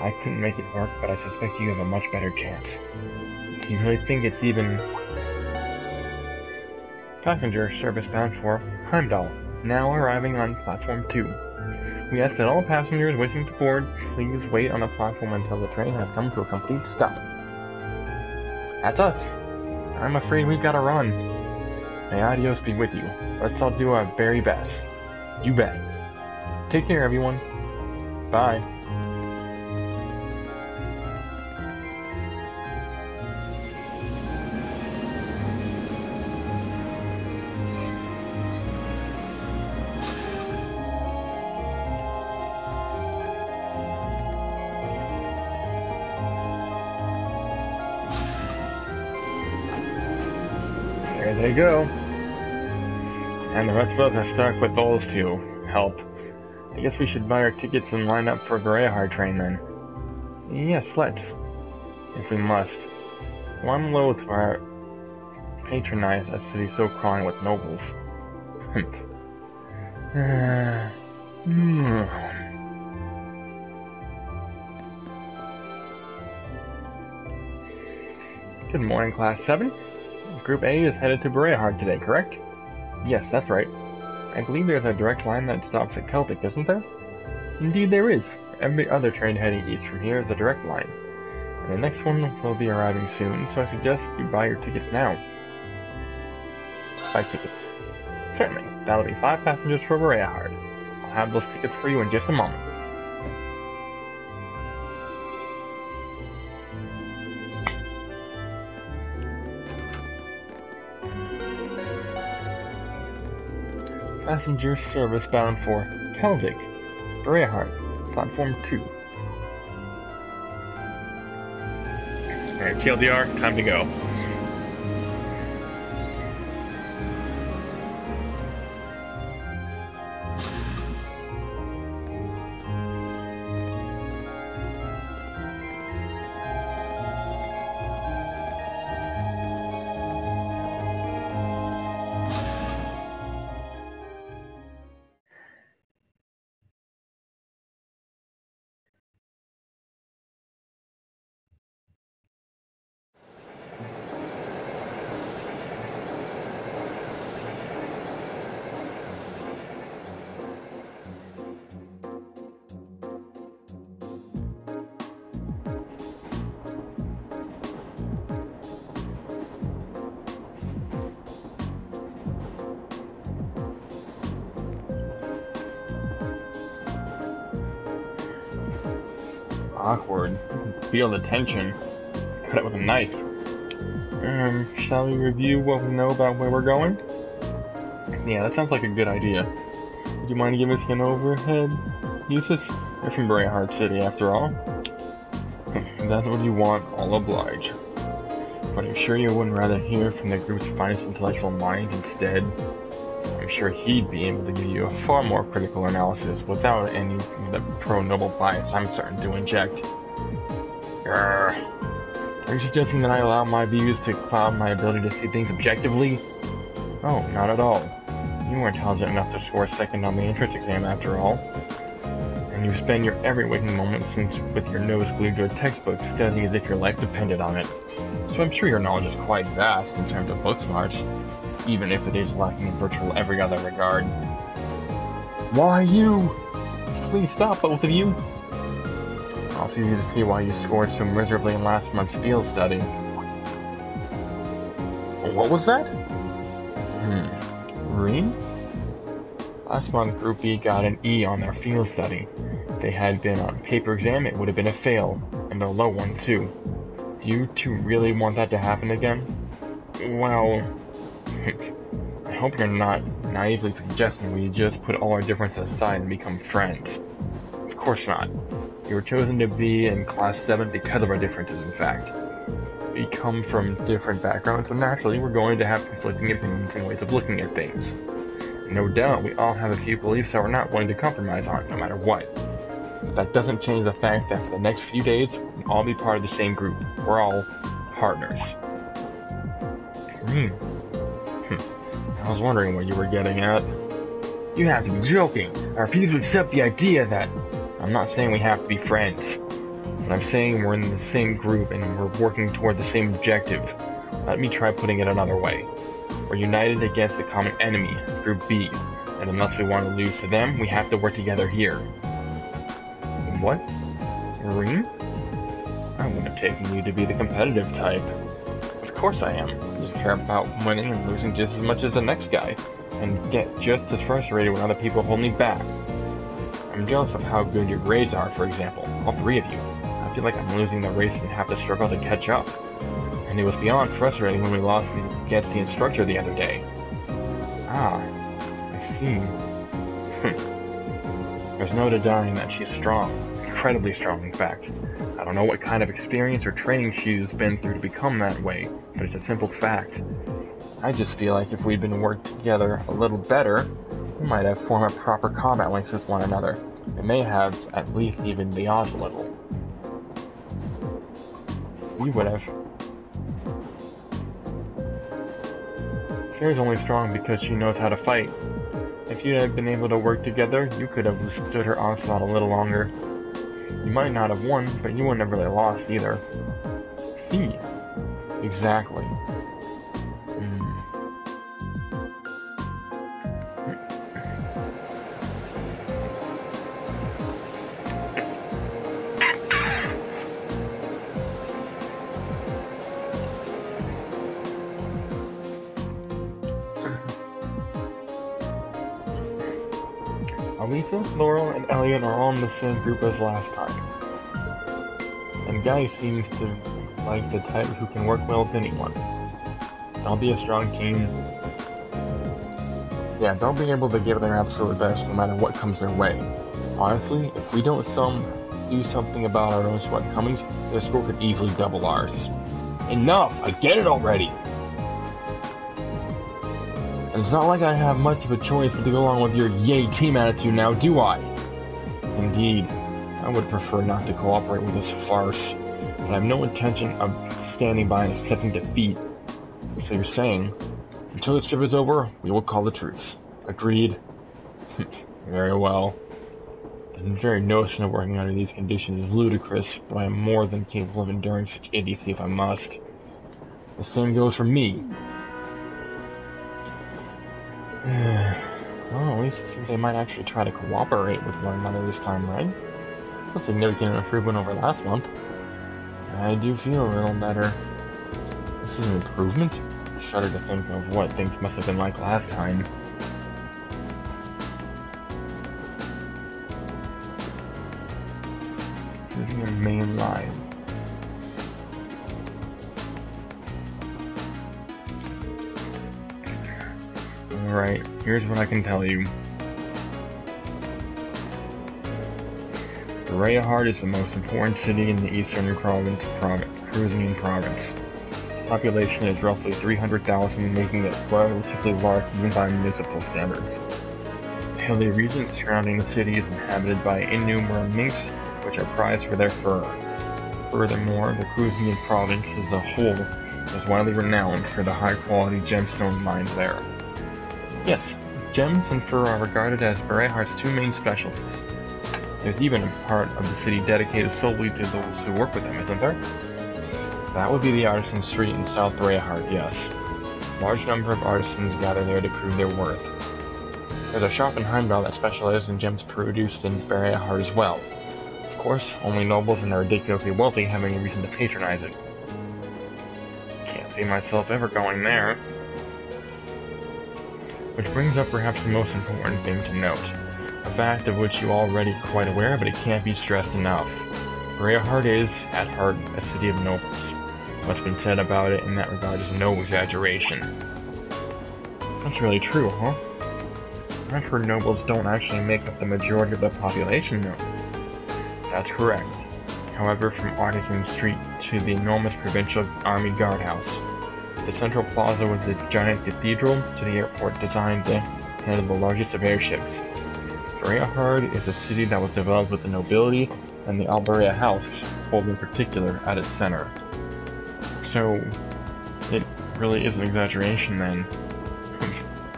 I couldn't make it work, but I suspect you have a much better chance. You really think it's even... Passenger service bound for Heimdall, now arriving on platform 2. We ask that all passengers wishing to board please wait on the platform until the train has come to a complete stop. That's us. I'm afraid we've got to run. May Aidios be with you. Let's all do our very best. You bet. Take care, everyone. Bye. Go. And the rest of us are stuck with those two. Help. I guess we should buy our tickets and line up for Bareahard train then. Yes, let's. If we must. One loath to our patronize a city so crawling with nobles. Hmm. Good morning, Class 7. Group A is headed to Bareahard today, correct? Yes, that's right. I believe there's a direct line that stops at Keldic, isn't there? Indeed there is. Every other train heading east from here is a direct line. And the next one will be arriving soon, so I suggest you buy your tickets now. Buy tickets. Certainly. That'll be five passengers for Bareahard. I'll have those tickets for you in just a moment. Passenger service bound for Keldic, Bareahard, platform 2. Alright, TLDR, time to go. Feel the tension. Cut it with a knife. Um, shall we review what we know about where we're going? Yeah, that sounds like a good idea. Would you mind giving us an overhead, Jusis? You're from Bareahard City, after all. If that's what you want, I'll oblige. But I'm sure you wouldn't rather hear from the group's finest intellectual mind instead. I'm sure he'd be able to give you a far more critical analysis without any of the pro-noble bias I'm starting to inject. Grr. Are you suggesting that I allow my views to cloud my ability to see things objectively? Oh, not at all. You were intelligent enough to score second on the entrance exam after all. And you spend your every waking moment since with your nose glued to a textbook studying as if your life depended on it. So I'm sure your knowledge is quite vast in terms of book smarts, even if it is lacking in virtual every other regard. Why you? Please stop, both of you. Also easy to see why you scored so miserably in last month's field study. What was that? Hmm. Green? Last month, Group B got an E on their field study. If they had been on paper exam, it would have been a fail, and a low one too. Do you two really want that to happen again? Well, I hope you're not naively suggesting we just put all our differences aside and become friends. Of course not. You were chosen to be in Class 7 because of our differences, in fact. We come from different backgrounds, and naturally we're going to have conflicting opinions and ways of looking at things. No doubt, we all have a few beliefs that we're not willing to compromise on, no matter what. But that doesn't change the fact that for the next few days, we'll all be part of the same group. We're all partners. Hmm. Hmm. I was wondering what you were getting at. You have to be joking. I refuse to accept the idea that... I'm not saying we have to be friends. I'm saying we're in the same group and we're working toward the same objective, let me try putting it another way. We're united against the common enemy, Group B, and unless we want to lose to them, we have to work together here. What? Marine? I wouldn't have taken you to be the competitive type. Of course I am. I just care about winning and losing just as much as the next guy, and get just as frustrated when other people hold me back. I'm jealous of how good your grades are, for example, all three of you. I feel like I'm losing the race and have to struggle to catch up. And it was beyond frustrating when we lost against the instructor the other day. Ah, I see. There's no denying that she's strong. Incredibly strong, in fact. I don't know what kind of experience or training she's been through to become that way, but it's a simple fact. I just feel like if we'd been worked together a little better, we might have formed a proper combat links with one another. It may have at least even the odds a little. We would have. Sarah's only strong because she knows how to fight. If you had been able to work together, you could have withstood her onslaught a little longer. You might not have won, but you wouldn't have really lost either. See? Exactly. Elliot are all in the same group as last time. And Guy seems to like the type who can work well with anyone. Don't be a strong team. Yeah, they'll be able to give their absolute best no matter what comes their way. Honestly, if we don't some do something about our own shortcomings, their score could easily double ours. Enough! I get it already! And it's not like I have much of a choice but to go along with your yay team attitude now, do I? Indeed, I would prefer not to cooperate with this farce, but I have no intention of standing by and accepting defeat. So you're saying, until this trip is over, we will call the truce. Agreed? very well. The very notion of working under these conditions is ludicrous, but I am more than capable of enduring such idiocy if I must. The same goes for me. well, at least they might actually try to cooperate with one another this time, right? A significant improvement over last month. I do feel a little better. This is an improvement? I shudder to think of what things must have been like last time. This is a main line. Alright, here's what I can tell you. Bareahard is the most important city in the eastern province, province province. Its population is roughly 300,000, making it relatively large even by municipal standards. The hilly region surrounding the city is inhabited by innumerable minks, which are prized for their fur. Furthermore, the Kreuzen province as a whole is widely renowned for the high-quality gemstone mines there. Yes, gems and fur are regarded as Bareahard's two main specialties. There's even a part of the city dedicated solely to those who work with them, isn't there? That would be the Artisan Street in South Bareahard, yes. Large number of artisans gather there to prove their worth. There's a shop in Heimdall that specializes in gems produced in Bareahard as well. Of course, only nobles and the ridiculously wealthy have any reason to patronize it. Can't see myself ever going there. Which brings up perhaps the most important thing to note a fact of which you're already quite aware, but it can't be stressed enough. Bareahard is, at heart, a city of nobles. What's been said about it in that regard is no exaggeration. That's really true, huh? Heard nobles don't actually make up the majority of the population, though. That's correct. However, from Artisan Street to the enormous provincial army guardhouse, the central plaza with its giant cathedral to the airport designed to handle the largest of airships, Bareahard is a city that was developed with the nobility and the Albarea House, hold in particular, at its center. So, it really is an exaggeration then.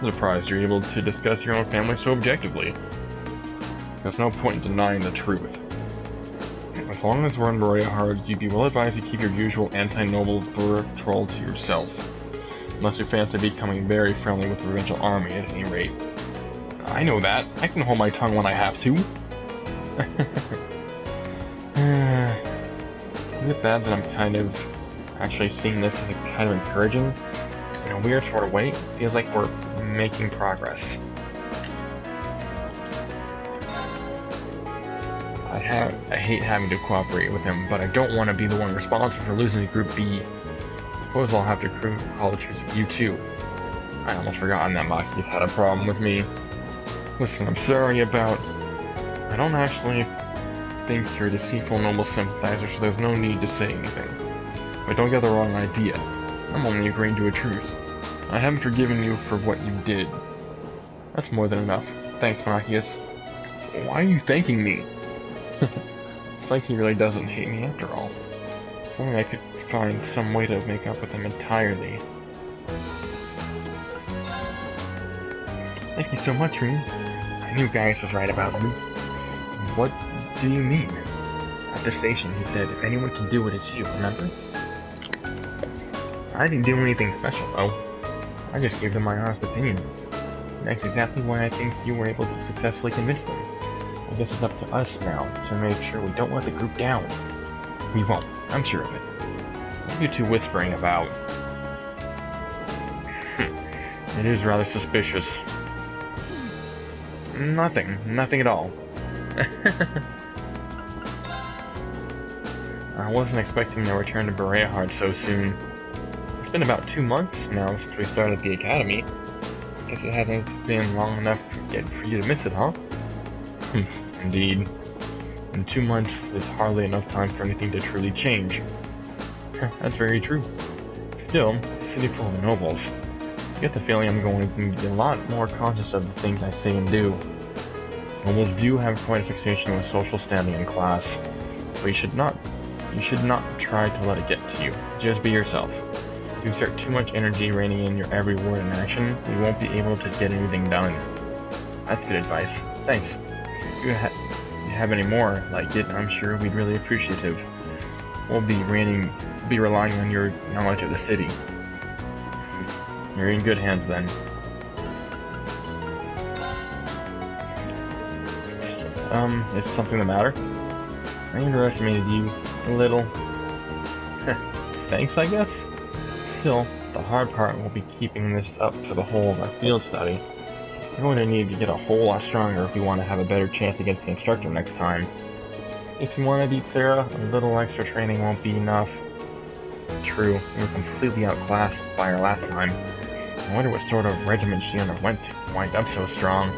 I'm surprised you're able to discuss your own family so objectively. There's no point in denying the truth. As long as we're in Bareahard, you'd be well advised to keep your usual anti-noble Burr troll to yourself. Unless you fancy becoming very friendly with the provincial army at any rate. I know that. I can hold my tongue when I have to. Is it bad that I'm kind of actually seeing this as a kind of encouraging? In a weird sort of way, feels like we're making progress. Have I hate having to cooperate with him, but I don't want to be the one responsible for losing to Group B. Suppose I'll have to the truce with you too. I almost forgotten that Machias had a problem with me. Listen, I'm sorry about... I don't actually think you're a deceitful noble sympathizer, so there's no need to say anything. But don't get the wrong idea. I'm only agreeing to a truce. I haven't forgiven you for what you did. That's more than enough. Thanks, Machias. Why are you thanking me? It's like he really doesn't hate me after all. If only I could find some way to make up with him entirely. Thank you so much, Rean. I knew Gaius was right about me. What do you mean? At the station, he said, if anyone can do it, it's you, remember? I didn't do anything special, though. I just gave them my honest opinion. That's exactly why I think you were able to successfully convince them. I guess it's up to us now to make sure we don't let the group down. We won't. I'm sure of it. What are you two whispering about? Hmm. it is rather suspicious. Nothing. Nothing at all. I wasn't expecting to return to Berea so soon. It's been about two months now since we started the academy. Guess it hasn't been long enough yet for you to miss it, huh? Hmm. Indeed. In two months is hardly enough time for anything to truly change. That's very true. Still, city full of nobles. I get the feeling I'm going to be a lot more conscious of the things I say and do. Nobles do have quite a fixation with social standing and class, but you should not you should not try to let it get to you. Just be yourself. If you exert too much energy reining in your every word and action, you won't be able to get anything done. That's good advice. Thanks. You, ha you have any more like it, I'm sure we'd really appreciative. We'll be reining, be relying on your knowledge of the city. You're in good hands then. Um, is something the matter? I underestimated you a little. Thanks, I guess? Still, the hard part will be keeping this up for the whole of our field study. We're going to need to get a whole lot stronger if we want to have a better chance against the instructor next time. If you want to beat Sarah, a little extra training won't be enough. True, we were completely outclassed by her last time. I wonder what sort of regiment she underwent to wind up so strong.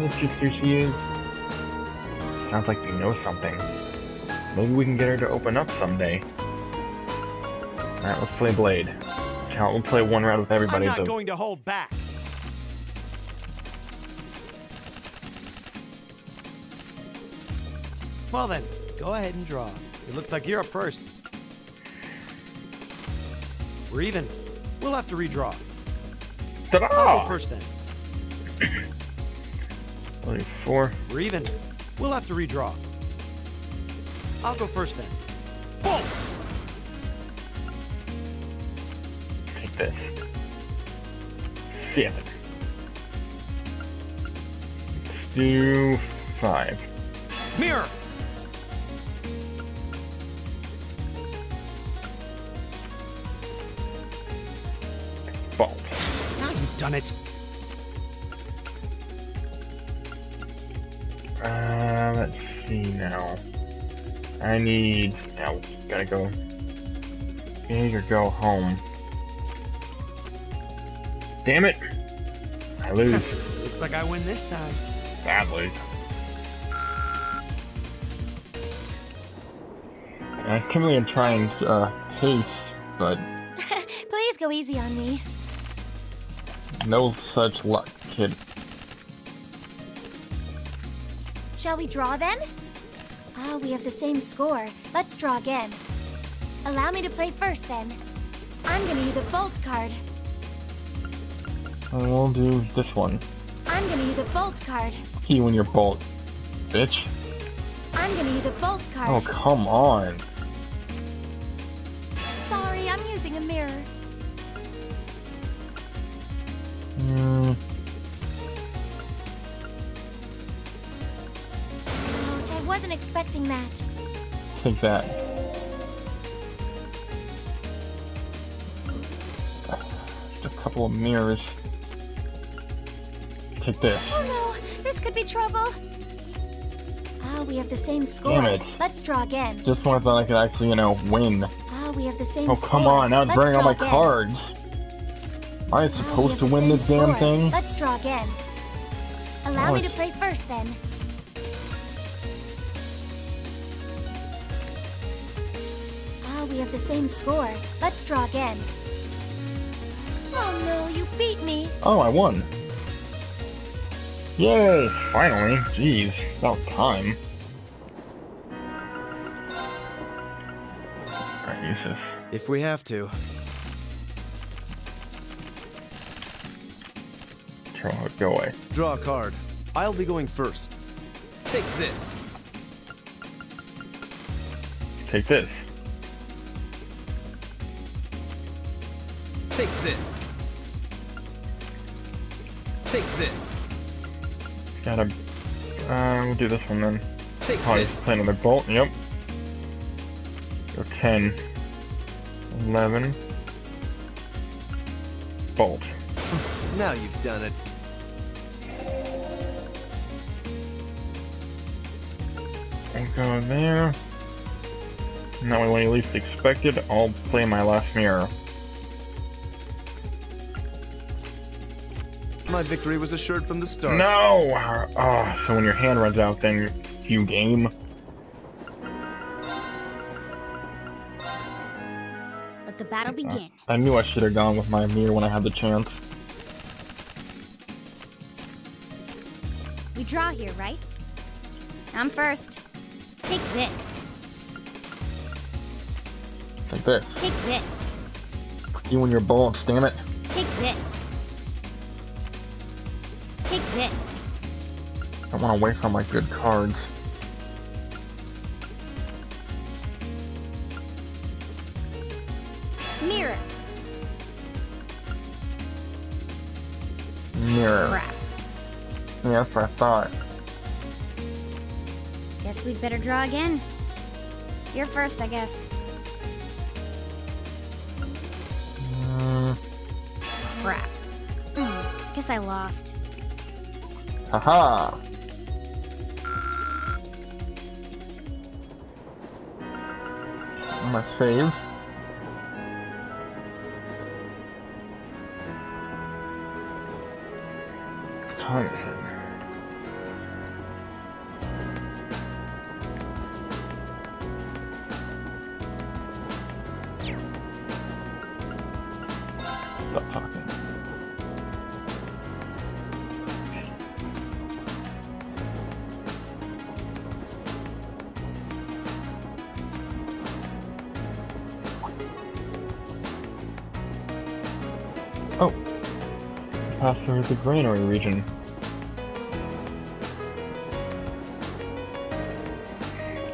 It's just who she is. Sounds like they know something. Maybe we can get her to open up someday. Alright, let's play Blade. Count, we'll play one round with everybody. I'm not going to hold back. Well then, go ahead and draw. It looks like you're up first. We're even. We'll have to redraw. Ta-da! I'll go first then. 24. We're even. We'll have to redraw. I'll go first then. Boom! this. Seven. Let's do five. Mirror! Done it. Uh, let's see now. I need... Now, gotta go... Need to go home. Damn it! I lose. Looks like I win this time. Badly. I typically am trying uh, pace, but Please go easy on me. No such luck, kid. Shall we draw then? Ah, we have the same score. Let's draw again. Allow me to play first then. I'm gonna use a bolt card. I'll do this one. I'm gonna use a bolt card. You and your bolt, bitch. I'm I'm gonna use a bolt card. Oh, come on. Sorry, I'm using a mirror. Hmm. Ouch, I wasn't expecting that. Take that. Just a couple of mirrors. Take this. Oh no, this could be trouble. Ah, we have the same score. Damn it. Let's draw again. Just I thought I could actually, you know, win. Ah, we have the same Oh, score. come on. Now it's Let's burning all my again. cards. Am I we supposed have to win same this damn thing? Let's draw again. Allow Oh, me to play first then. Ah, we have the same score. Let's draw again. Oh no, you beat me. Oh, I won. Yay! Finally. Jeez. About time. Alright, use this. If we have to. Go away. Draw a card. I'll be going first. Take this. Take this. Take this. Take this. Gotta. Uh, we'll do this one then. Take Oh, he's this. playing another bolt. Yep. Go 10. 11. Bolt. Now you've done it. I'll go there. And that way, when you least expect it, I'll play my last mirror. My victory was assured from the start. No! Oh, so when your hand runs out, then you game. Let the battle uh, begin. I knew I should have gone with my mirror when I had the chance. We draw here, right? I'm first. Take this. Like this. Take this. You and your balls, damn it. Take this. Take this. I don't want to waste all my good cards. Mirror. Mirror. Crap. Yeah, that's what I thought. We'd better draw again. You're first, I guess. Mm, Crap. Hmm, guess I lost. haha. Must save. Granary region.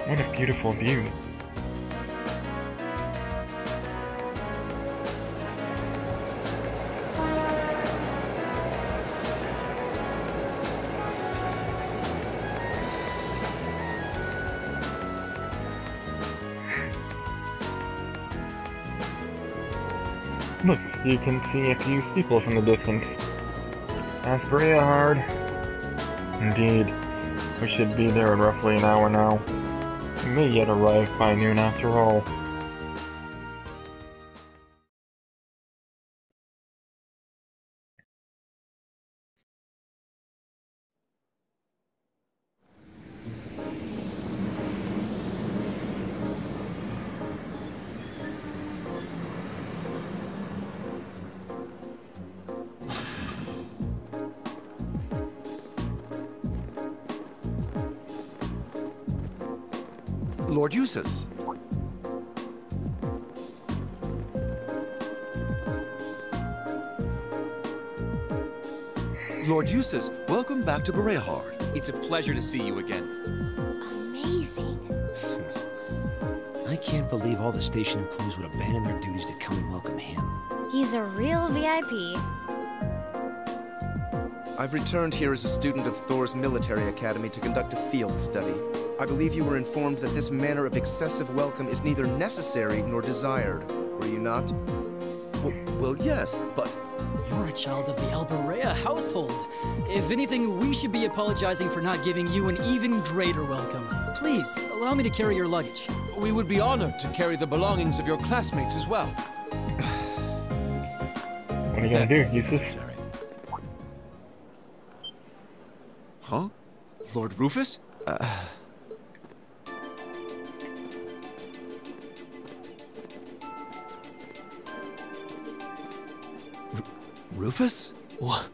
What a beautiful view. Look, you can see a few steeples in the distance. That's pretty hard. Indeed. We should be there in roughly an hour now. We may yet arrive by noon after all. Lord Jusis. Lord Jusis, welcome back to Bareahard. It's a pleasure to see you again. amazing. I can't believe all the station employees would abandon their duties to come and welcome him. He's a real VIP. I've returned here as a student of Thor's military academy to conduct a field study. I believe you were informed that this manner of excessive welcome is neither necessary nor desired. Were you not? Well, well yes, but You're a child of the Albarea household. If anything, we should be apologizing for not giving you an even greater welcome. Please, allow me to carry your luggage. We would be honored to carry the belongings of your classmates as well. What are you gonna do, Jusis? necessary. Huh? Lord Rufus? Uh, Rufus? What?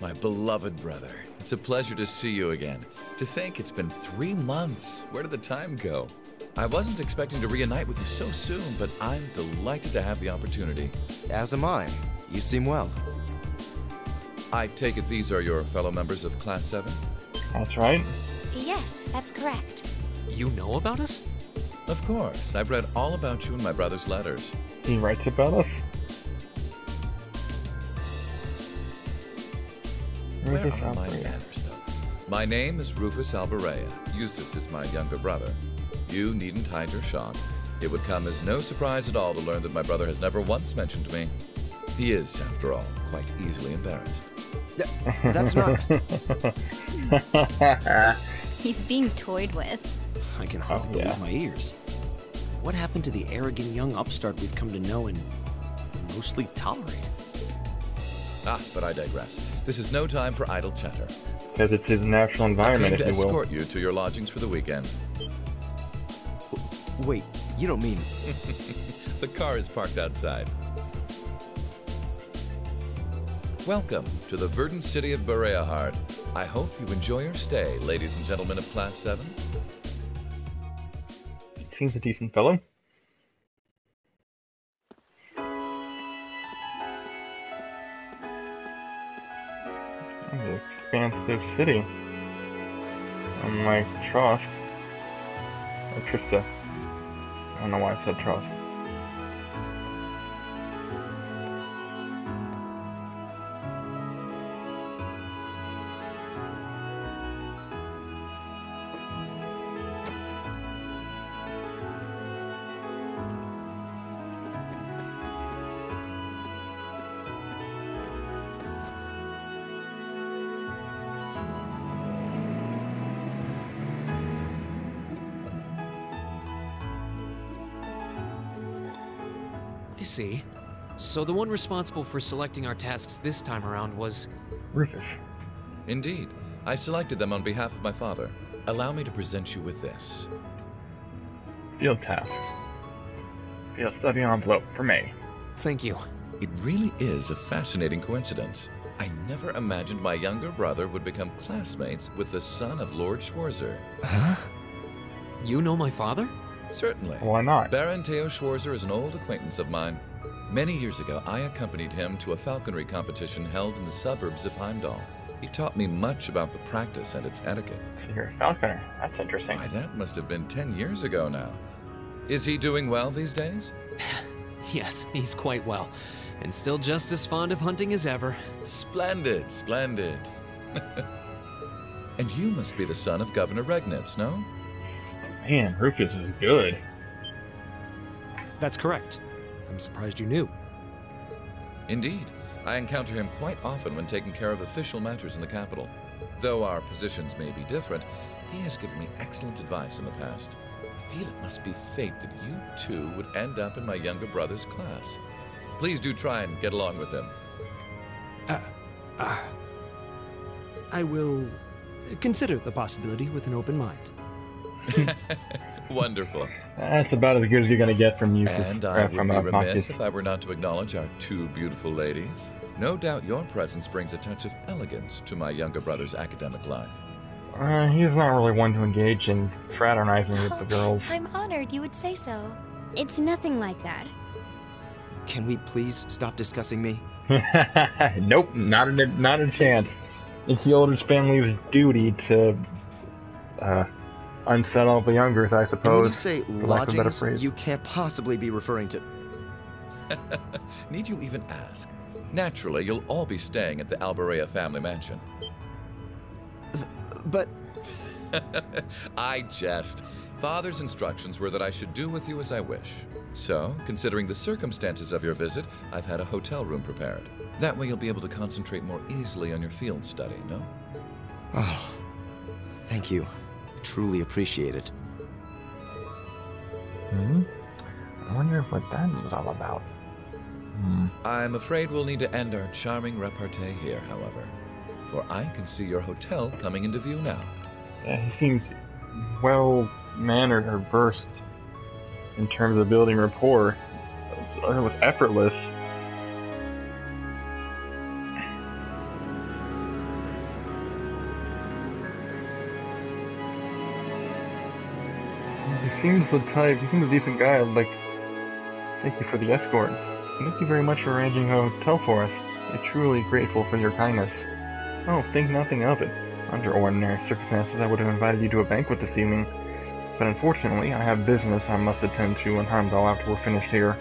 My beloved brother, it's a pleasure to see you again. To think it's been three months. Where did the time go? I wasn't expecting to reunite with you so soon, but I'm delighted to have the opportunity. As am I. You seem well. I take it these are your fellow members of Class 7? That's right. Yes, that's correct. You know about us? Of course. I've read all about you in my brother's letters. He writes about us. Where Rufus are my Albarea. manners, though? My name is Rufus Albarea. Jusis is my younger brother. You needn't hide your shock. It would come as no surprise at all to learn that my brother has never once mentioned me. He is, after all, quite easily embarrassed. That's not. He's being toyed with. I can hardly Oh, yeah. believe my ears. What happened to the arrogant young upstart we've come to know and mostly tolerate? Ah, but I digress. This is no time for idle chatter. Because it's his natural I environment, came if to you will. escort you to your lodgings for the weekend. Wait, you don't mean. The car is parked outside. Welcome to the verdant city of Bareahard. I hope you enjoy your stay, ladies and gentlemen of Class 7. Seems a decent fellow. It's an expansive city. Unlike Trosk. Or Trista. I don't know why I said Trosk. So the one responsible for selecting our tasks this time around was. Rufus. Indeed, I selected them on behalf of my father. Allow me to present you with this. Field task. Field study envelope for me. Thank you. It really is a fascinating coincidence. I never imagined my younger brother would become classmates with the son of Lord Schwarzer. Huh? You know my father? Certainly. Why not? Baron Theo Schwarzer is an old acquaintance of mine. Many years ago, I accompanied him to a falconry competition held in the suburbs of Heimdall. He taught me much about the practice and its etiquette. So you're a falconer. That's interesting. Why, that must have been 10 years ago now. Is he doing well these days? Yes, he's quite well. And still just as fond of hunting as ever. Splendid, splendid. and you must be the son of Governor Regnitz, no? Man, Rufus is good. That's correct. I'm surprised you knew. Indeed. I encounter him quite often when taking care of official matters in the capital. Though our positions may be different, he has given me excellent advice in the past. I feel it must be fate that you two would end up in my younger brother's class. Please do try and get along with him. Uh, uh, I will consider the possibility with an open mind. Wonderful. That's about as good as you're gonna get from you. And uh, I would from be remiss if I were not to acknowledge our two beautiful ladies. No doubt your presence brings a touch of elegance to my younger brother's academic life. Uh, he's not really one to engage in fraternizing with the girls. I'm honored you would say so. It's nothing like that. Can we please stop discussing me? nope, not a not a chance. it's the oldest family's duty to uh, unsettle the youngers, I And suppose. when you say for lack of a better lodgings, phrase. you can't possibly be referring to. Need you even ask? Naturally, you'll all be staying at the Albarea family mansion. But I jest. Father's instructions were that I should do with you as I wish. So, considering the circumstances of your visit, I've had a hotel room prepared. That way you'll be able to concentrate more easily on your field study, no? Oh, thank you. I truly appreciate it. Hmm? I wonder what that was all about. Hmm. I'm afraid we'll need to end our charming repartee here, however. For I can see your hotel coming into view now. Yeah, he seems well mannered or versed in terms of building rapport. It's, it was effortless. Seems the type, he seems a decent guy. Like, thank you for the escort. Thank you very much for arranging a hotel for us. I'm truly grateful for your kindness. Oh, think nothing of it. Under ordinary circumstances, I would have invited you to a banquet this evening, but unfortunately, I have business I must attend to in Heimdall after we're finished here.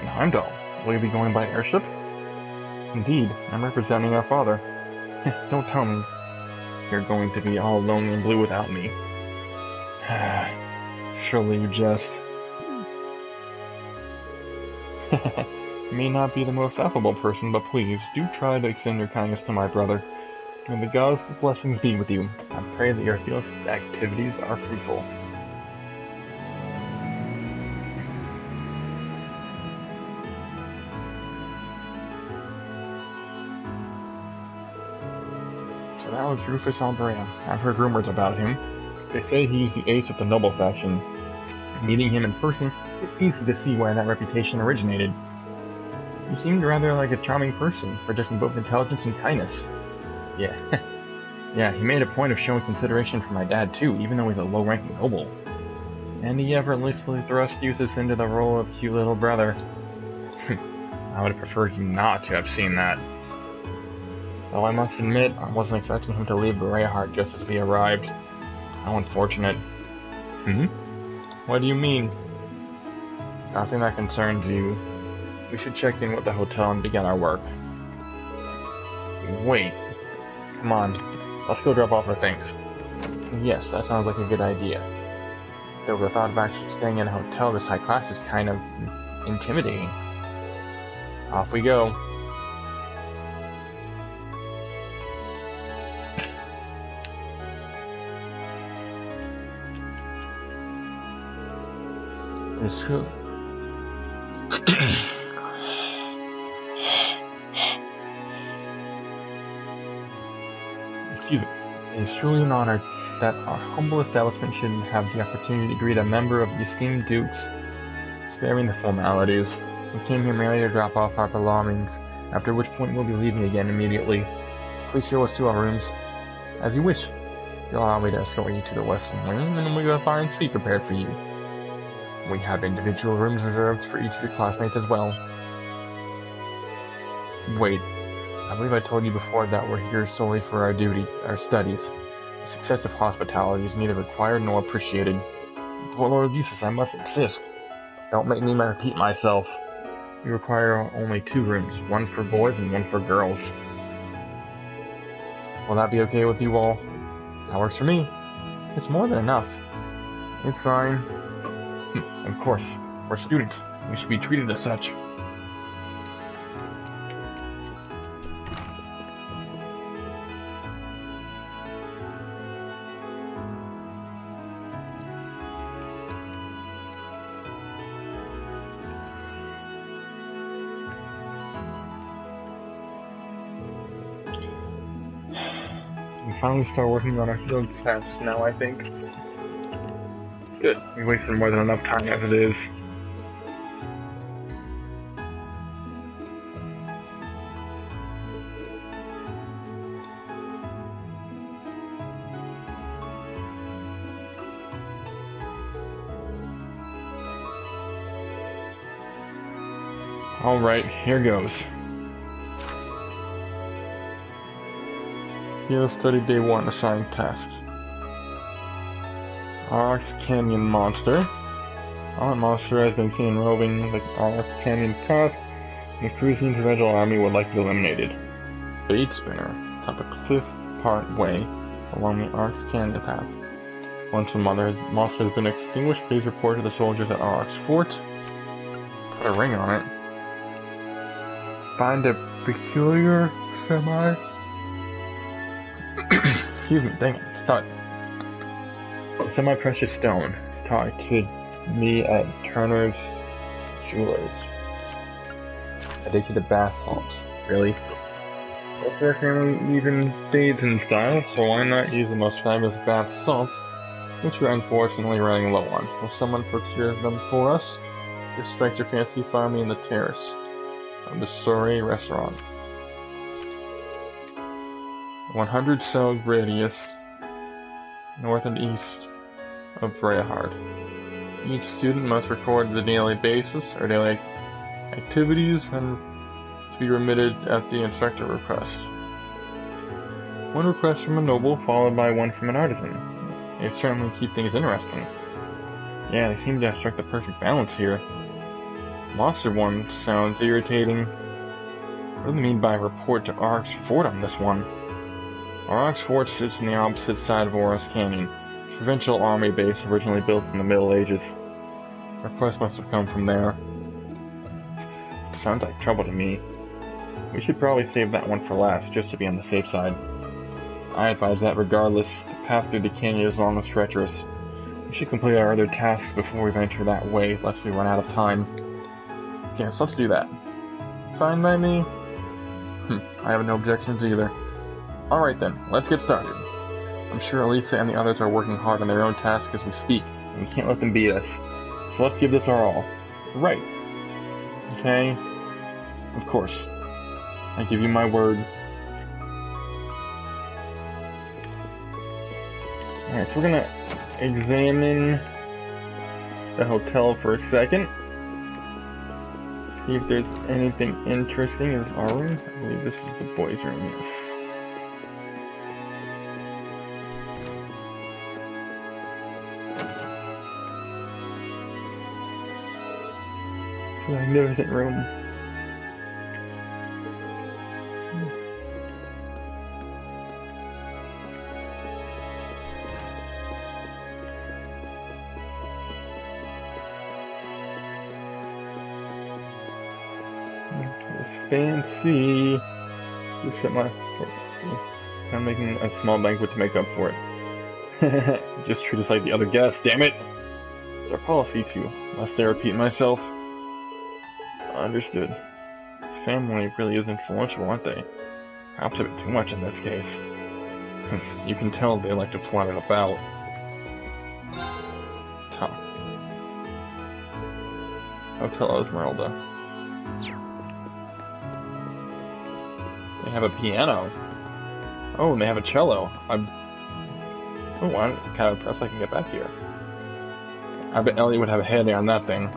In Heimdall? Will you be going by airship? Indeed, I'm representing our father. Don't tell me you're going to be all lonely and blue without me. Surely you jest. May not be the most affable person, but please, do try to extend your kindness to my brother. May the gods' blessings be with you. I pray that your field activities are fruitful. So that was Rufus Albarea. I've heard rumors about him. They say he's the ace of the noble faction. Meeting him in person, it's easy to see where that reputation originated. He seemed rather like a charming person, projecting both intelligence and kindness. Yeah. yeah, he made a point of showing consideration for my dad too, even though he's a low-ranking noble. And he effortlessly thrust Jusis into the role of cute little brother. I would have preferred him not to have seen that. Though I must admit, I wasn't expecting him to leave Bareahard just as we arrived. How unfortunate. Hmm? What do you mean? Nothing that concerns you. We should check in with the hotel and begin our work. Wait. Come on. Let's go drop off our things. Yes, that sounds like a good idea. Though the thought of actually staying in a hotel this high class is kind of intimidating. Off we go. Excuse me. It is truly an honor that our humble establishment should have the opportunity to greet a member of the esteemed Dukes. Sparing the formalities, we came here merely to drop off our belongings, after which point we'll be leaving again immediately. Please show us to our rooms. As you wish. You'll allow me to escort you to the western wing, and we will find suite prepared for you. We have individual rooms reserved for each of your classmates as well. Wait, I believe I told you before that we're here solely for our duty, our studies. Successive hospitality is neither required nor appreciated. For Lord Jusis, I must insist. Don't make me repeat myself. We require only two rooms, one for boys and one for girls. Will that be okay with you all? That works for me. It's more than enough. It's fine. Hmm, of course, we're students. We should be treated as such. Finally start working on our field class now, I think. Good. We wasted more than enough time as it is. Alright, here goes. Field Study Day 1 Assigned Tasks. Aurochs Canyon Monster. Allen Monster has been seen roving the Aurochs Canyon path, and the cruising interventional army would like to be eliminated. Bait Spinner, top a cliff part way along the Aurochs Canyon path. Once the mother monster has been extinguished, please report to the soldiers at Aurochs Fort. Put a ring on it. Find a peculiar semi. Excuse me, dang it, start. Semi precious stone. Talk to me at Turner's Jewelers. Addicted to bath salts. Really? Most our family even fades in style, so why not use the most fabulous bath salts, which we're unfortunately running low on. Will someone procure them for us? Respect your fancy find me in the terrace of the Soiree restaurant. 100 cell radius north and east of Bareahard. Each student must record the daily basis or daily activities and to be remitted at the instructor request. One request from a noble followed by one from an artisan. They certainly keep things interesting. Yeah, they seem to have struck the perfect balance here. Monster one sounds irritating. What do they mean by report to Aurochs Fort on this one? Aurochs Fort sits on the opposite side of Aurochs Canyon, provincial army base originally built in the Middle Ages. Request must have come from there. Sounds like trouble to me. We should probably save that one for last, just to be on the safe side. I advise that regardless, the path through the canyon is long and treacherous. We should complete our other tasks before we venture that way, lest we run out of time. Yes, let's do that. Fine by me? Hm, I have no objections either. Alright then, let's get started. I'm sure Alisa and the others are working hard on their own tasks as we speak, and we can't let them beat us. So let's give this our all. Right. Okay? Of course. I give you my word. Alright, so we're gonna examine the hotel for a second. See if there's anything interesting. Is our room? I believe this is the boys' room, yes. Magnificent room. Hmm. It's fancy. Just set my. I'm making a small banquet to make up for it. Just treat us like the other guests, damn it! It's our policy to, lest I repeat myself. Understood. This family really is influential, aren't they? Perhaps a bit too much in this case. you can tell they like to it about. Top. Hotel Esmeralda. They have a piano. Oh, and they have a cello. I'm. Oh, I'm kind of impressed I can get back here. I bet Elliot would have a headache on that thing.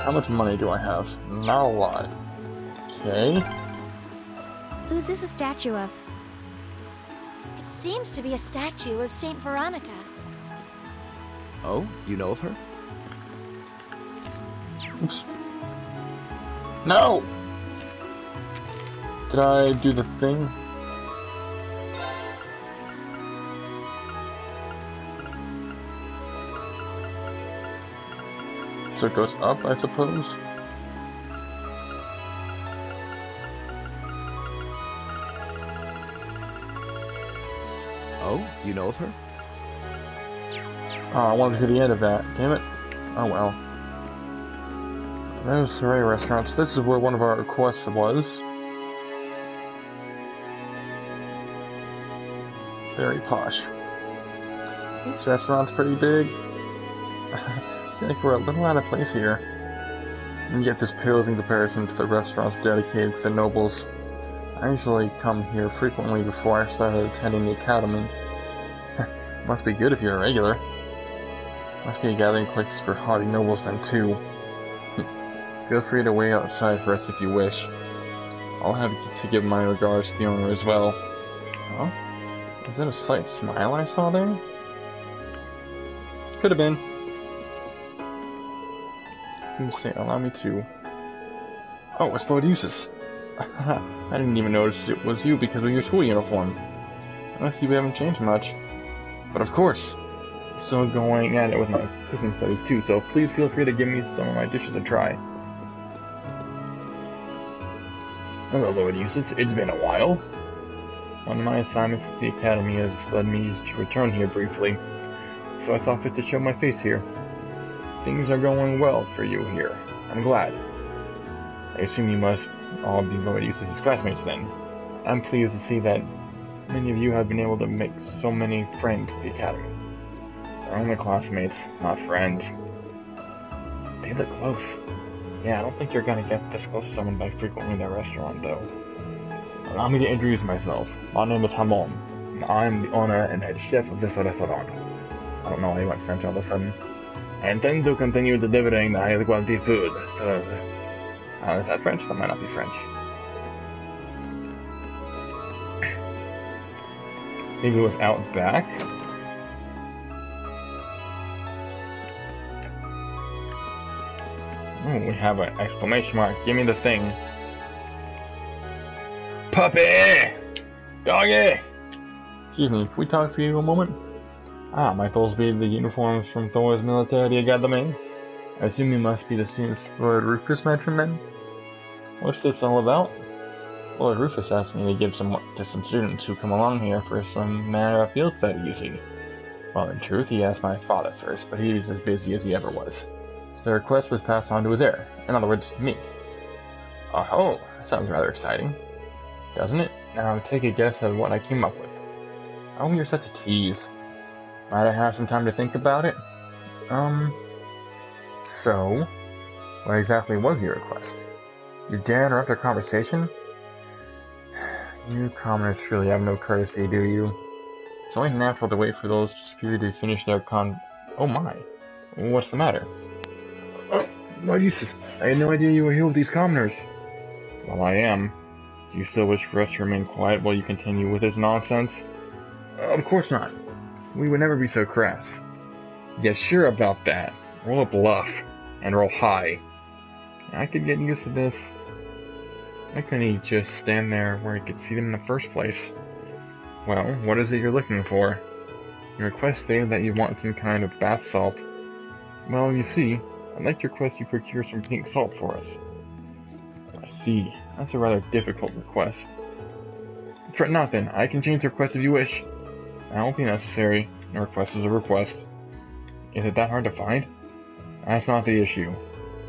How much money do I have? Not a lot. Okay. Who's this a statue of? It seems to be a statue of Saint Veronica. Oh, you know of her? Oops. No! Did I do the thing? So it goes up, I suppose? Oh, you know of her? Oh, I wanted to hear the end of that. Damn it. Oh well. Those Soiree restaurants. This is where one of our requests was. Very posh. This restaurant's pretty big. Like we're a little out of place here. And yet this pales in comparison to the restaurants dedicated to the nobles. I usually come here frequently before I started attending the academy. Must be good if you're a regular. Must be a gathering place for haughty nobles then too. Feel free to wait outside for us if you wish. I'll have to give my regards to the owner as well. Is that a slight smile I saw there? Could have been. Say, allow me to. Oh, it's Lord Jusis. I didn't even notice it was you because of your school uniform. Unless you haven't changed much. But of course, I'm still going at it with my cooking studies too, so please feel free to give me some of my dishes a try. Hello, Lord Jusis. It's been a while. One of my assignments at the Academy has led me to return here briefly, so I saw fit to show my face here. Things are going well for you here. I'm glad. I assume you must all be Lord Jusis's classmates then. I'm pleased to see that many of you have been able to make so many friends at the Academy. They're only classmates, not friends. They look close. Yeah, I don't think you're gonna get this close to someone by frequenting their restaurant, though. Allow me to introduce myself. My name is Hamon, and I'm the owner and head chef of this restaurant. I don't know why you went French all of a sudden. I intend to continue delivering the highest quality food. So, uh, is that French? That might not be French. Maybe it was out back? We have an exclamation mark. Give me the thing. Puppy! Doggy! Excuse me, can we talk to you a moment? Ah, might those be the uniforms from Thors military academy? I assume you must be the students Lord Rufus mentioned then? What's this all about? Lord Rufus asked me to give some to some students who come along here for some manner of field study, you see. Well, in truth, he asked my father first, but he was as busy as he ever was. The request was passed on to his heir. In other words, me. Oh, sounds rather exciting. Doesn't it? Now take a guess at what I came up with. Oh, you're such a tease. Might I have some time to think about it? Um... So... What exactly was your request? You dare interrupt our conversation? You commoners truly have no courtesy, do you? It's only natural to wait for those superior to finish their con- Oh my. What's the matter? Oh, Lord Jusis, I had no idea you were here with these commoners. Well, I am. Do you still wish for us to remain quiet while you continue with this nonsense? Of course not. We would never be so crass. Yeah, sure about that. Roll a bluff. And roll high. I could get used to this. Why couldn't he just stand there where he could see them in the first place? Well, what is it you're looking for? Your request stated that you want some kind of bath salt. Well, you see, I'd like to request you procure some pink salt for us. I see. That's a rather difficult request. For nothing, I can change the request if you wish. That won't be necessary. A request is a request. Is it that hard to find? That's not the issue.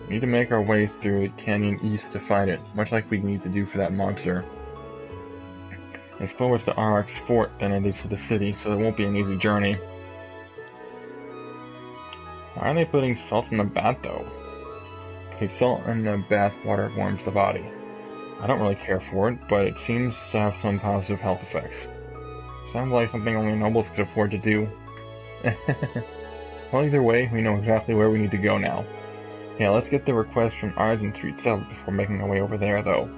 We need to make our way through the canyon east to find it, much like we need to do for that monster. It's closer to Aurochs fort than it is to the city, so it won't be an easy journey. Why are they putting salt in the bath though? Putting salt in the bath water warms the body. I don't really care for it, but it seems to have some positive health effects. Sounds like something only nobles could afford to do. well, either way, we know exactly where we need to go now. Yeah, let's get the request from Argent Street settled before making our way over there, though.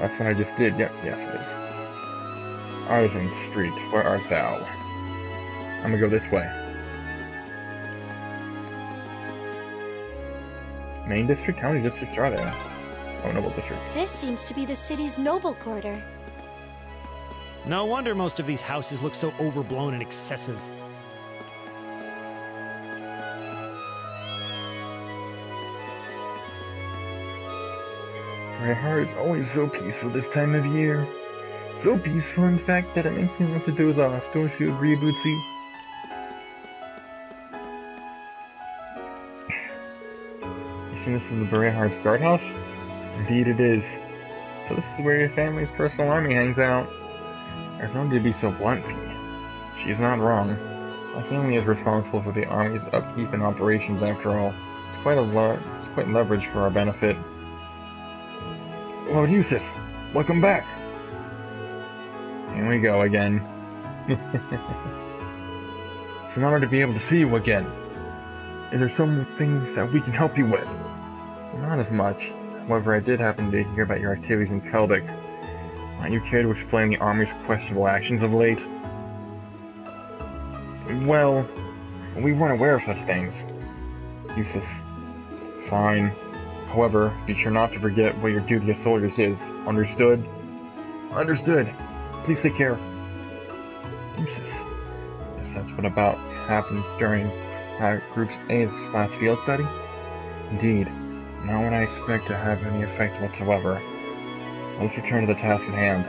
That's what I just did. Yep, yes it is. Artisan Street, where art thou? I'm gonna go this way. Main district? How many districts are there? Oh, noble district. This seems to be the city's noble quarter. No wonder most of these houses look so overblown and excessive. My heart is always so peaceful this time of year. So peaceful, in fact, that it makes me want to doze off. Don't you agree, Bootsy? This is the Beret guardhouse? Indeed it is. So this is where your family's personal army hangs out. There's no need to be so blunt, She's not wrong. My family is responsible for the army's upkeep and operations after all. It's quite a it's quite leverage for our benefit. Lord Jusis, welcome back. Here we go again. it's an honor to be able to see you again. Is there some things that we can help you with? Not as much. However, I did happen to hear about your activities in Keldic. Might you care to explain the Army's questionable actions of late? Well, we weren't aware of such things. Useless. Fine. However, be sure not to forget what your duty as soldiers is. Understood? Understood. Please take care. Useless. Guess that's what about happened during uh, Group's A's last field study? Indeed. Not what I expect to have any effect whatsoever. Let's return to the task at hand.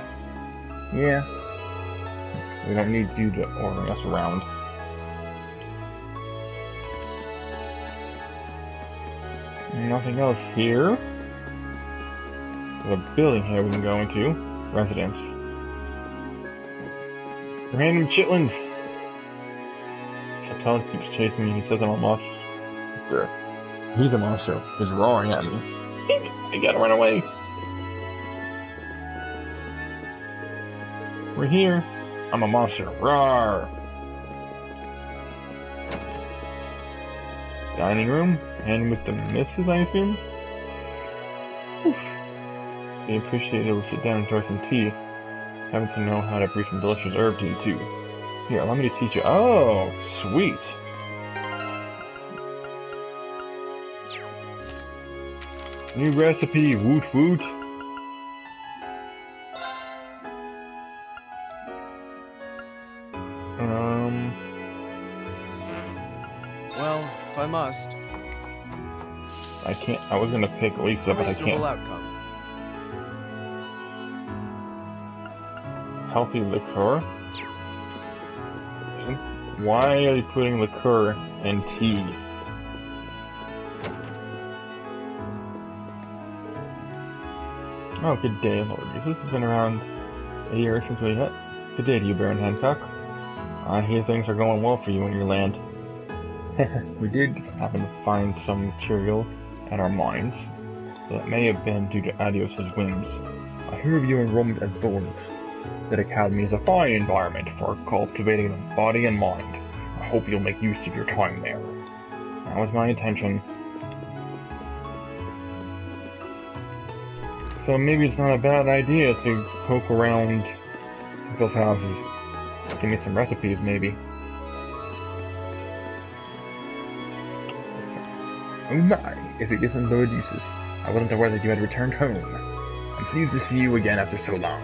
Yeah. We don't need you to order us around. Nothing else here. There's a building here we can go into. Residence. Random chitlins! Chatel keeps chasing me. He says I'm a monster. He's a monster. He's roaring at me. I gotta run away. We're here. I'm a monster. Roar! Dining room, and with the missus, I assume? Oof. They appreciate it. We'll sit down and enjoy some tea. Happen to know how to brew some delicious herb tea, too. Here, allow me to teach you. Oh, sweet. New recipe, woot woot. Um, Well, if I must, I can't. I was gonna pick Lisa, but I can't. outcome. Healthy liqueur. Why are you putting liqueur in tea? Oh, good day, Lord Jusis. It's been around a year since we hit. Good day to you, Baron Hancock. I hear things are going well for you in your land. we did happen to find some material at our mines, but that may have been due to Aidios' whims. I hear of your enrollment at Thors. That academy is a fine environment for cultivating the body and mind. I hope you'll make use of your time there. That was my intention. So maybe it's not a bad idea to poke around people's houses. Give me some recipes, maybe. Oh my, if it isn't Jusis. I wasn't aware that you had returned home. I'm pleased to see you again after so long.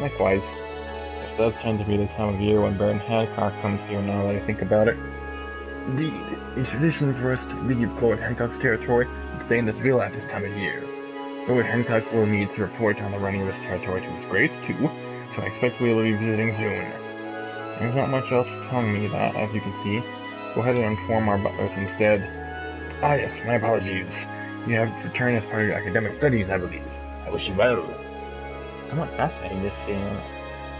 Likewise. This does tend to be the time of year when Baron Hancock comes here now that I think about it. Indeed, it's tradition for us to leave Lord Hancock's territory and stay in this villa at this time of year. Lord Hancock will need to report on the running of this territory to his grace, too, so I expect we will be visiting soon. There's not much else telling me that, as you can see. Go ahead and inform our butlers instead. Ah yes, my apologies. You have returned as part of your academic studies, I believe. I wish you well. Somewhat fascinating to see a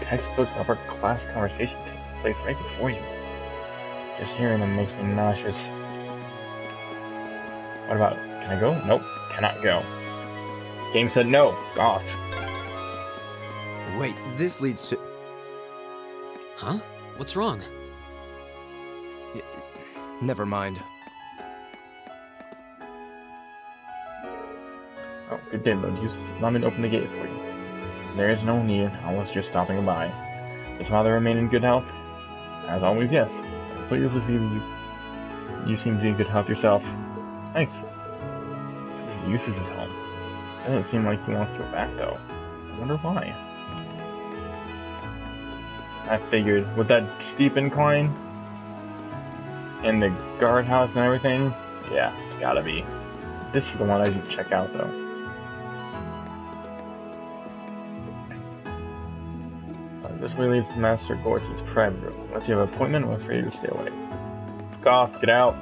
textbook upper class conversation taking place right before you. Just hearing them makes me nauseous. What about, can I go? Nope, cannot go. Game said no, off. Wait, this leads to. Huh? What's wrong? Never mind. Oh, good day, Lord Jusis. Allow me to open the gate for you. There is no need, I was just stopping by. Does father remain in good health? As always, yes. Please to see that you, you seem to be in good health yourself. Thanks. This is Jusis's home. It doesn't seem like he wants to go back, though. I wonder why. I figured, with that steep incline, and the guardhouse and everything, yeah, it's gotta be. This is the one I should check out, though. Uh, This way leads to Master Gorge's private room. Unless you have an appointment, we're free to stay away. Goth, get out!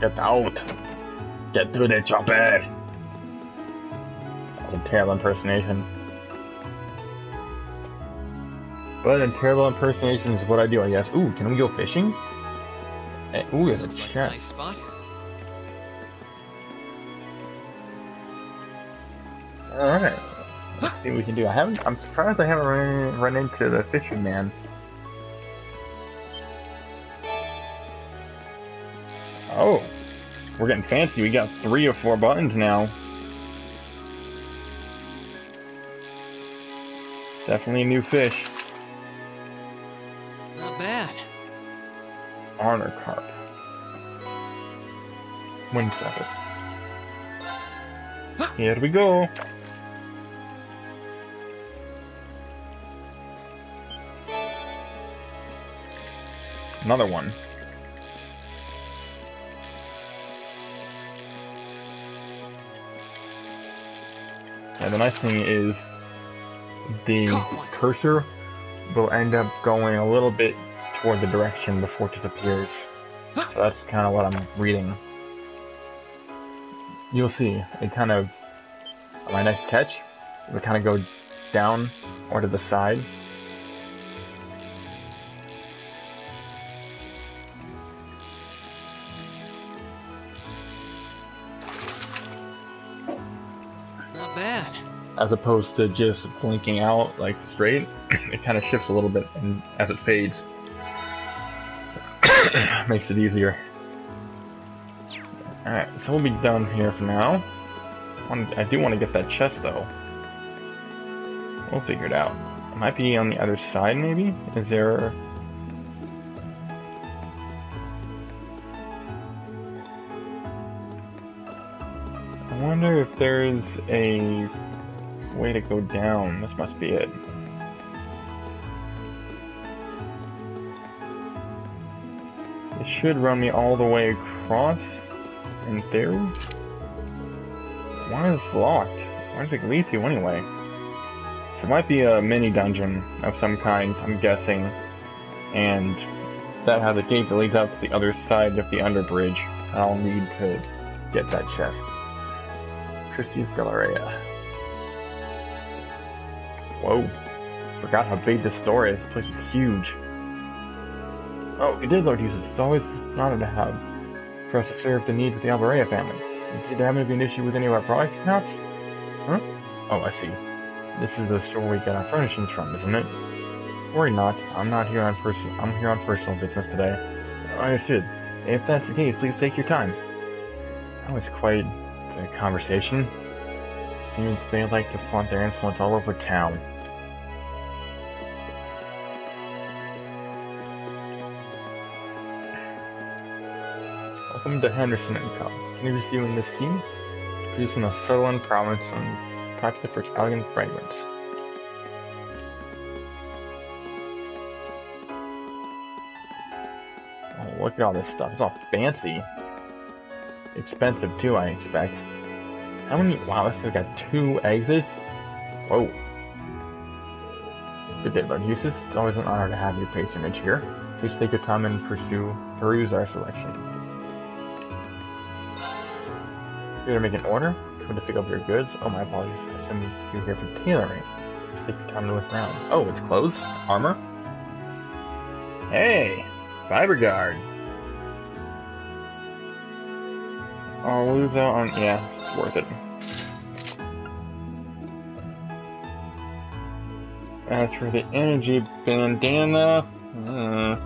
Get out! Get to the chopper! That's a terrible impersonation. But a terrible impersonation is what I do, I guess. Ooh, can we go fishing? Eh, Ooh, This looks like a nice spot. Alright. Let's see what we can do. I haven't I'm surprised I haven't run, run into the fishing man. We're getting fancy. We got three or four buttons now. Definitely a new fish. Not bad. Honor carp. Windsucker. Here we go. Another one. Yeah, the nice thing is the cursor will end up going a little bit toward the direction before it disappears. So that's kind of what I'm reading. You'll see, it kind of, my next catch, it would kind of go down or to the side. As opposed to just blinking out like straight, it kind of shifts a little bit and as it fades. Makes it easier. Alright, so we'll be done here for now. I do want to get that chest though. We'll figure it out. It might be on the other side maybe? Is there... I wonder if there's a way to go down. This must be it. It should run me all the way across, in theory. Why is it locked? Where does it lead to anyway? So it might be a mini dungeon of some kind, I'm guessing. And that has a gate that leads out to the other side of the underbridge. I'll need to get that chest. Christie's Galleria. Whoa. Forgot how big this store is. This place is huge. Oh, it did, Lord Jusis. It's always an honor to have for us to serve the needs of the Albarea family. Did there happen to be an issue with any of our products, perhaps? Huh? Oh, I see. This is the store we get our furnishings from, isn't it? Worry not. I'm not here on personal. I'm here on personal business today. I Understood. If that's the case, please take your time. That was quite the conversation. They like to flaunt their influence all over town. Welcome to Henderson and Co. News you and this team, producing a Sutherland province and popular for its elegant fragrance. Oh, look at all this stuff. It's all fancy. Expensive too, I expect. How many? Wow, this guy's got two exits? Whoa. Good day, Lord Jusis. It's always an honor to have your patronage here. Please take your time and pursue, peruse our selection. Here to make an order? Come to pick up your goods? Oh, my apologies. I assume you're here for tailoring. Please take your time to look around. Oh, it's clothes? Armor? Hey! Fiber guard! I'll lose out on. Yeah, it's worth it. As for the energy bandana, uh,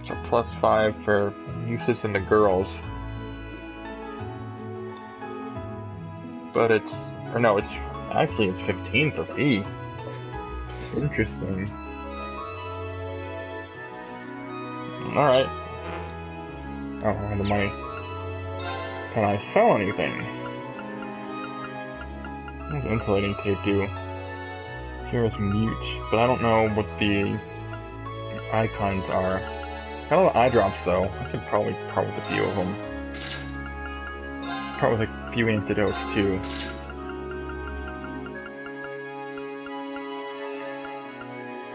it's a plus five for uses in the girls. But it's, or no, it's actually it's 15 for me. Interesting. All right. I don't have the money. Can I sell anything? What does insulating tape do? Here is mute, but I don't know what the icons are. A lot of eye drops though. I could probably part with a few of them. Part with a few antidotes too.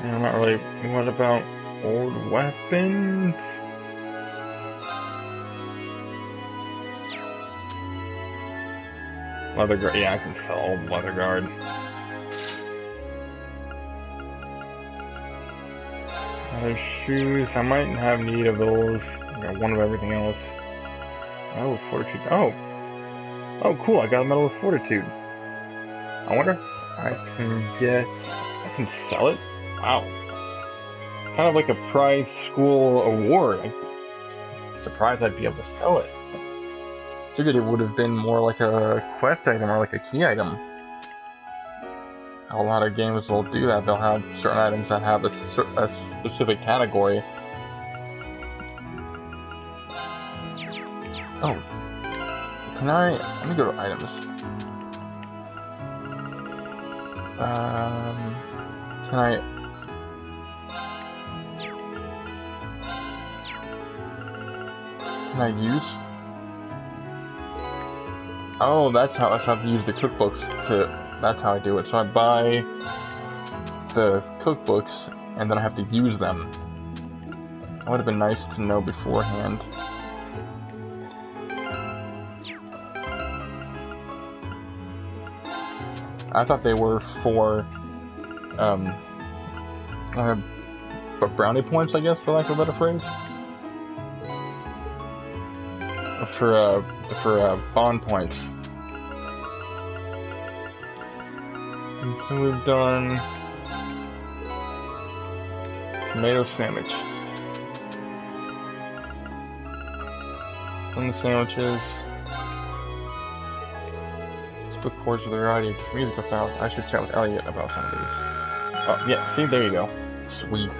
And I'm not really. What about old weapons? Leather guard. Yeah, I can sell old leather guard. Other shoes. I might have need of those. Got one of everything else. Oh, fortitude. Oh, Oh, cool, I got a Medal of Fortitude. I wonder I can get... I can sell it? Wow. It's kind of like a prize school award. I'm surprised I'd be able to sell it. Figured it would have been more like a quest item or like a key item. A lot of games will do that. They'll have certain items that have a, a specific category. Oh. Can I... Let me go to items. Um... Can I... Can I use? Oh, that's how I have to use the cookbooks to... That's how I do it. So I buy the cookbooks, and then I have to use them. That would have been nice to know beforehand. I thought they were for, um, uh, brownie points, I guess, for lack of a better phrase. For, uh, for, uh, bond points. And we've done tomato sandwich. Some the sandwiches book chords with a variety of musical styles. I should chat with Elliot about some of these. Oh, yeah, see, there you go. Sweet.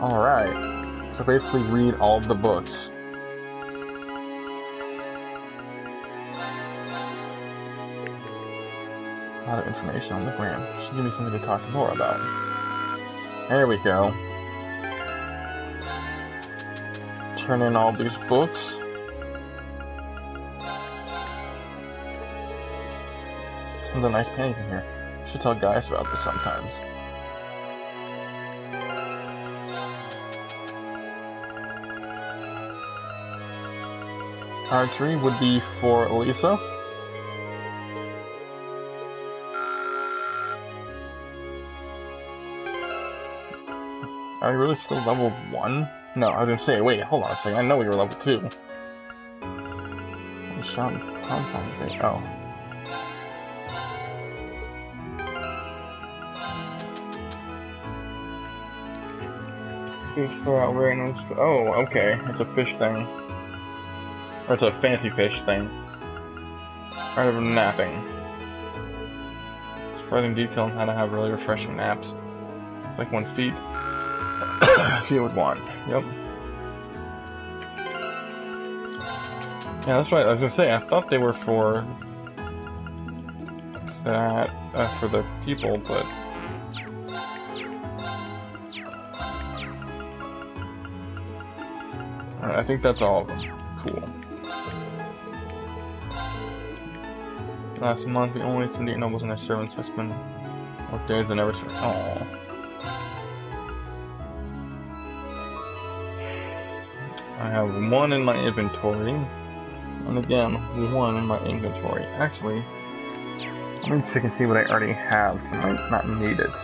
Alright. So basically read all the books. Information on the gram. Should give me something to talk Laura about. There we go. Turn in all these books. There's a nice painting in here. Should tell guys about this sometimes. Archery would be for Alisa. Are you really still level 1? No, I was gonna say, wait, hold on a second, I know we were level 2. Shot compound Oh. Fish for. Oh, okay. It's a fish thing. Or it's a fancy fish thing. Art of napping. Surprising detail on how to have really refreshing naps. Like one feet. Would want. Yep. Yeah, that's right. I was gonna say, I thought they were for that, uh, for the people, but I think that's all of them. Cool. Last month, the only Indian nobles and their servants have spent what days I never served. Aww. Have one in my inventory. And again, one in my inventory. Actually, let me check and see what I already have, because I might not need it.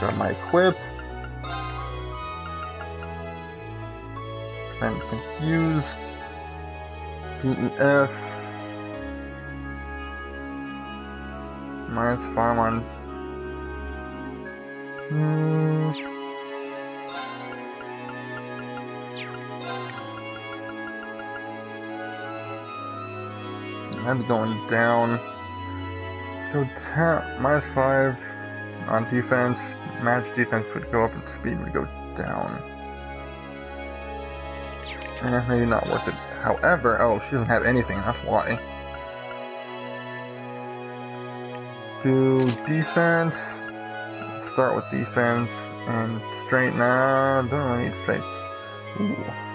So my equip, I'm confused. DEF. Minus 5 on. Hmm. I'm going down. Go 10, minus 5 on defense. Match defense would go up and speed would go down. Eh, maybe not worth it. However, oh, she doesn't have anything, that's why. Do defense. Start with defense and straight. Nah, don't really need straight. Ooh.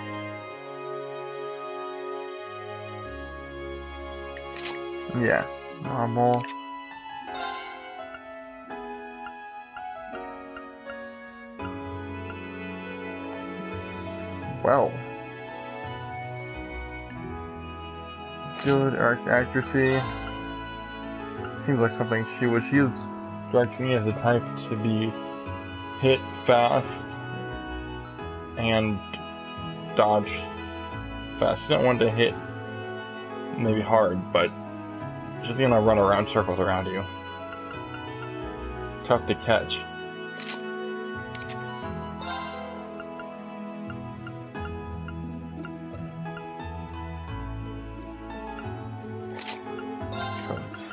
Yeah, normal. Well. good arc accuracy. Seems like something she would. Is strikes me as the type to be hit fast and dodge fast. She doesn't want to hit maybe hard, but just gonna run around circles around you. Tough to catch.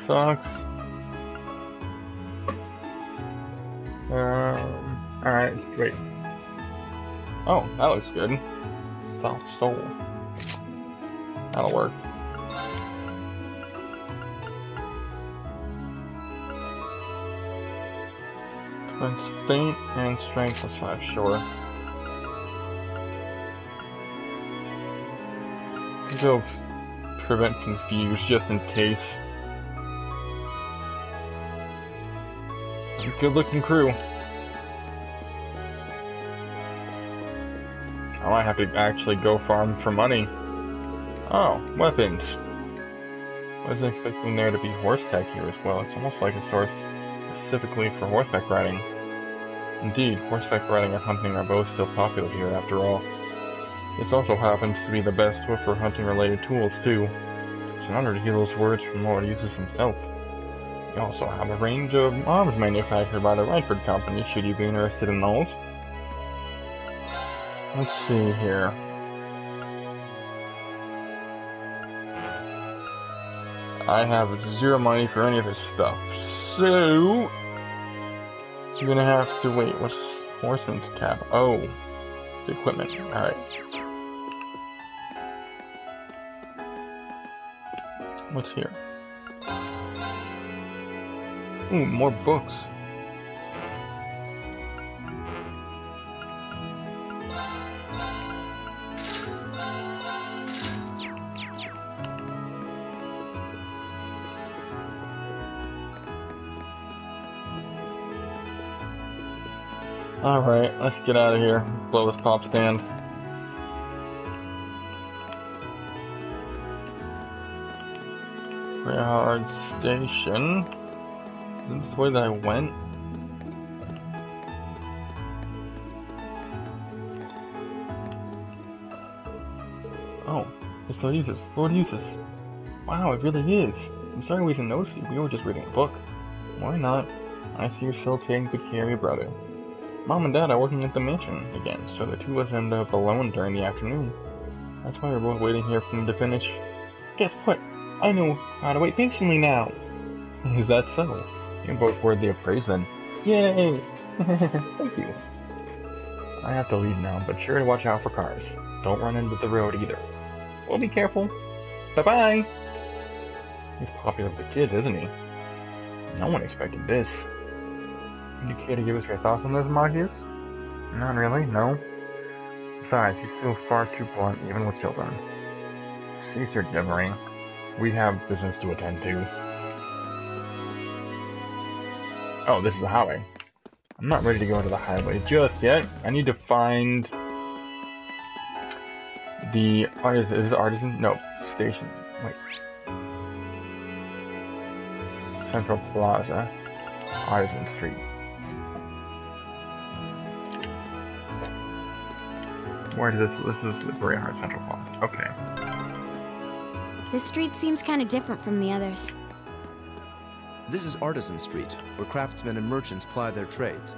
Sucks. Um, alright, wait. Oh, that looks good. South Soul. That'll work. Defense faint and strength plus five, sure. Go prevent confuse just in case. Good looking crew. I might have to actually go farm for money. Oh, weapons. Wasn't expecting there to be horse tech here as well. It's almost like a source specifically for horseback riding. Indeed, horseback riding and hunting are both still popular here after all. This also happens to be the best Swiffer hunting related tools too. It's an honor to hear those words from Lord Jusis himself. We also have a range of arms manufactured by the Reinford Company, should you be interested in those. Let's see here. I have zero money for any of this stuff, so... I'm gonna have to wait, what's Horseman's tab? Oh, the equipment, alright. What's here? Ooh, more books. Get out of here. Blow this pop stand. Hard Station. Is this the way that I went? Oh, it's Lord Jusis. Lord Jusis. Wow, it really is. I'm sorry we didn't notice you. We were just reading a book. Why not? I see you're still taking good care of your brother. Mom and Dad are working at the mansion again, so the two of us end up alone during the afternoon. That's why we're both waiting here for them to finish. Guess what? I know how to wait patiently now. Is that so? You're both worthy of praise then. Yay! Thank you. I have to leave now, but sure to watch out for cars. Don't run into the road either. We'll be careful. Bye-bye! He's popular with the kids, isn't he? No one expected this. You care to give us your thoughts on this, Machias? Not really, no. Besides, he's still far too blunt, even with children. Cease your gibbering. We have business to attend to. Oh, this is the highway. I'm not ready to go into the highway just yet. I need to find the artisan. Is it artisan? No, station. Wait. Central Plaza, Artisan Street. Where does this? This is the Briar Central Plaza. Okay. This street seems kind of different from the others. This is Artisan Street, where craftsmen and merchants ply their trades.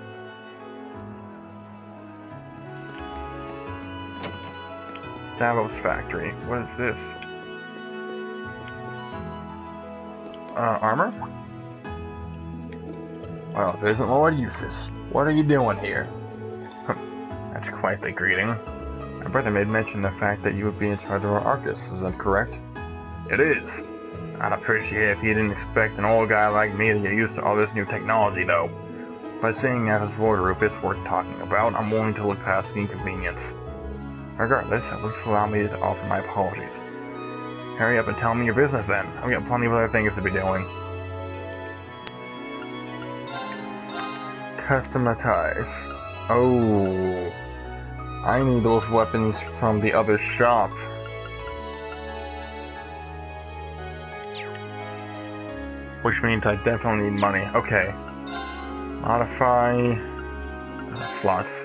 Davos Factory. What is this? Uh, armor? Well, if it isn't Lord Jusis, what are you doing here? That's quite the greeting. Brother made mention the fact that you would be in charge of our Arcus, is that correct? It is. I'd appreciate if you didn't expect an old guy like me to get used to all this new technology, though. But seeing as it's Lord Rufus worth talking about, I'm willing to look past the inconvenience. Regardless, at least allow me to offer my apologies. Hurry up and tell me your business then. I've got plenty of other things to be doing. Customatize. Oh. I need those weapons from the other shop. Which means I definitely need money. Okay. Modify uh, slots.